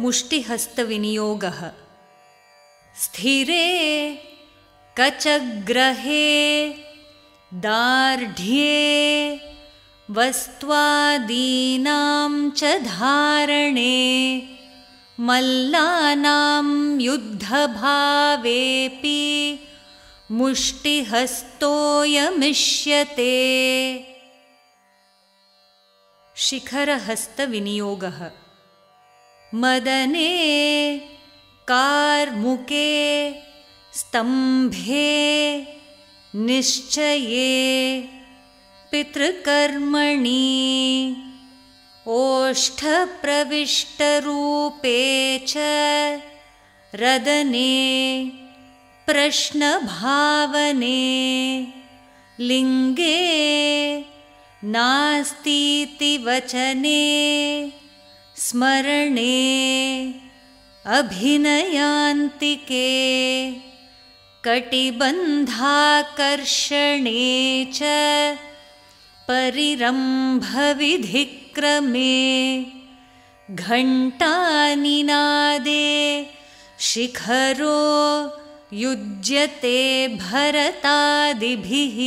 मुष्टिहस्तविनियोगः। स्थिरे कचग्रहे दार्ढ्ये वस्त्वादीनां च धारणे मल्लानां युद्धभावेऽपि मुष्टिहस्तोऽयमिष्यते। शिखरहस्तविनियोगः मदने कार्मुके स्तम्भे निश्चये पितृकर्मणि ओष्ठप्रविष्टरूपे च रदने प्रश्नभावने लिङ्गे नास्तीति वचने स्मरणे अभिनयान्तिके कटिबन्धाकर्षणे च परिरम्भविधिक्रमे घण्टानिनादे शिखरो युज्यते भरतादिभिः